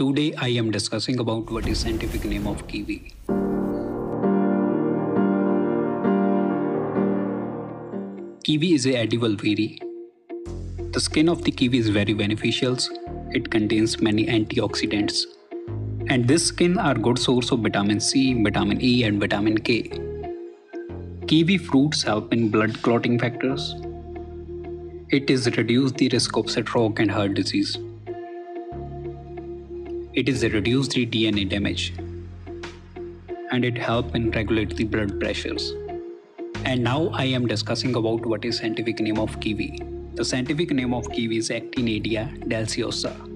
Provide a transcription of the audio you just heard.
Today I am discussing about what is scientific name of kiwi. Kiwi is a edible berry. The skin of the kiwi is very beneficial. It contains many antioxidants. And this skin are good source of vitamin C, vitamin E and vitamin K. Kiwi fruits help in blood clotting factors. It is reduce the risk of stroke and heart disease. It is reduce the DNA damage. And it help in regulate the blood pressures. And now I am discussing about what is scientific name of kiwi. The scientific name of kiwi is Actinidia deliciosa.